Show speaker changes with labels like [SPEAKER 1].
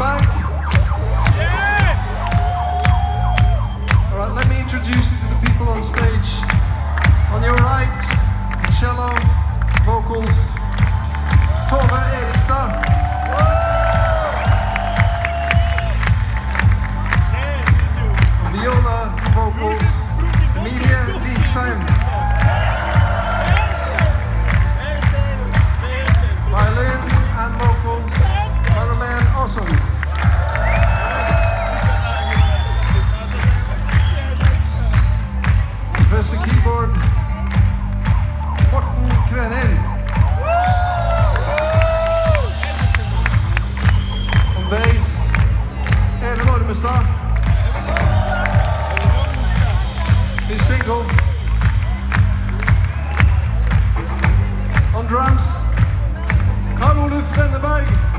[SPEAKER 1] Back? Christmas star. He's single. On drums, carl Karl Oluf Wenneberg.